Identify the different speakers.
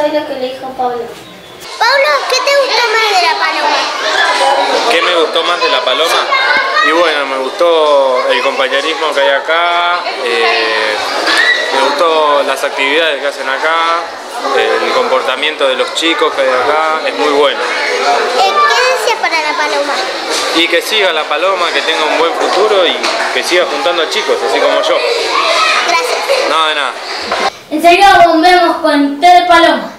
Speaker 1: Lo que le dijo Pablo.
Speaker 2: Pablo, ¿qué te gustó más de la paloma?
Speaker 3: ¿Qué me gustó más de la paloma? Y bueno, me gustó el compañerismo que hay acá, eh, me gustó las actividades que hacen acá, el comportamiento de los chicos que hay acá, es muy bueno.
Speaker 2: Eh, ¿Qué decías para la paloma?
Speaker 3: Y que siga la paloma, que tenga un buen futuro y que siga juntando chicos, así como yo.
Speaker 2: Gracias.
Speaker 3: No, de nada.
Speaker 1: Enseguida volvemos con Ted Paloma.